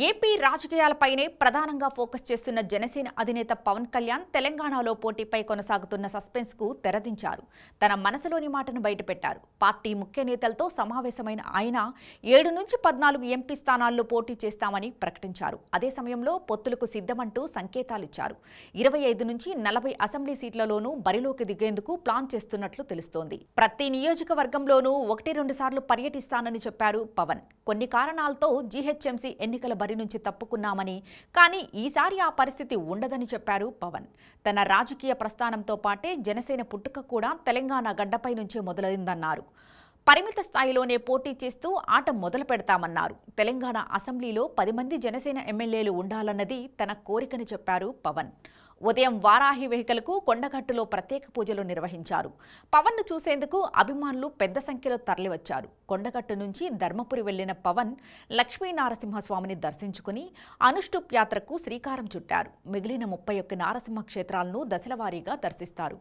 AP రాజకీయాలపైనే ప్రధానంగా focus చేస్తున్న జనసేన అధినేత పవన్ కళ్యాణ్ తెలంగాణలో పోటీపై కొనసాగుతున్న సస్పెన్స్కు తెరదించారు. తన మనసులోని మాటను బయటపెట్టారు. పార్టీ ముఖ్య నేతలతో సమావేశమైన ఆయన ఏడు నుంచి పద్నాలుగు ఎంపీ స్థానాల్లో పోటీ చేస్తామని ప్రకటించారు. అదే సమయంలో పొత్తులకు సిద్ధమంటూ సంకేతాలిచ్చారు. ఇరవై ఐదు నుంచి నలభై అసెంబ్లీ సీట్లలోనూ బరిలోకి దిగేందుకు ప్లాన్ చేస్తున్నట్లు తెలుస్తోంది. ప్రతి నియోజకవర్గంలోనూ ఒకటి రెండు సార్లు పర్యటిస్తానని చెప్పారు పవన్. కొన్ని కారణాలతో జీహెచ్ఎంసీ ఎన్నికల బరి నుంచి తప్పుకున్నామని కానీ ఈసారి ఆ పరిస్థితి ఉండదని చెప్పారు పవన్. తన రాజకీయ ప్రస్థానంతో పాటే జనసేన పుట్టుక కూడా తెలంగాణ గడ్డపై నుంచే మొదలైందన్నారు. పరిమిత స్థాయిలోనే పోటీ చేస్తూ ఆట మొదలు పెడతామన్నారు. తెలంగాణ అసెంబ్లీలో పది మంది జనసేన ఎమ్మెల్యేలు ఉండాలన్నది తన కోరికని చెప్పారు పవన్. ఉదయం వారాహి వెహికల్కు కొండగట్టులో ప్రత్యేక పూజలు నిర్వహించారు. పవన్ను చూసేందుకు అభిమానులు పెద్ద సంఖ్యలో తరలివచ్చారు. కొండగట్టు నుంచి ధర్మపురి వెళ్ళిన పవన్ లక్ష్మీనారసింహస్వామిని దర్శించుకుని అనుష్టుప్ యాత్రకు శ్రీకారం చుట్టారు. మిగిలిన ముప్పై ఒక్క నారసింహ క్షేత్రాలను దశలవారీగా దర్శిస్తారు.